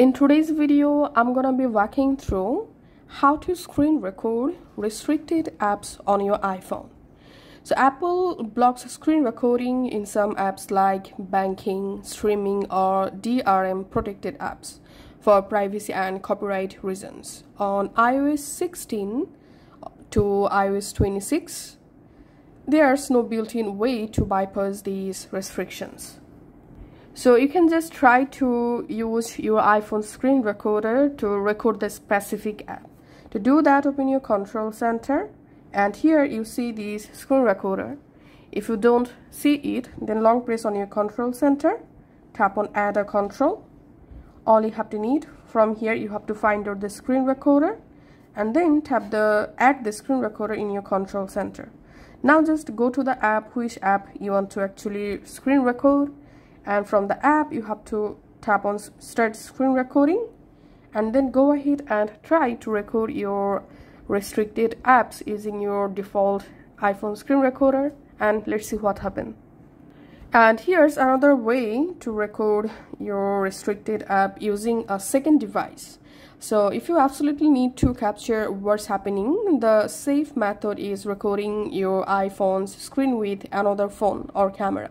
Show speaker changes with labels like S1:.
S1: In today's video, I'm gonna be walking through how to screen record restricted apps on your iPhone. So Apple blocks screen recording in some apps like banking, streaming or DRM protected apps for privacy and copyright reasons. On iOS 16 to iOS 26, there's no built-in way to bypass these restrictions. So you can just try to use your iPhone screen recorder to record the specific app. To do that, open your control center and here you see this screen recorder. If you don't see it, then long press on your control center, tap on add a control. All you have to need from here, you have to find out the screen recorder and then tap the add the screen recorder in your control center. Now just go to the app, which app you want to actually screen record and from the app you have to tap on start screen recording and then go ahead and try to record your restricted apps using your default iPhone screen recorder and let's see what happens. And here's another way to record your restricted app using a second device. So if you absolutely need to capture what's happening, the safe method is recording your iPhone's screen with another phone or camera.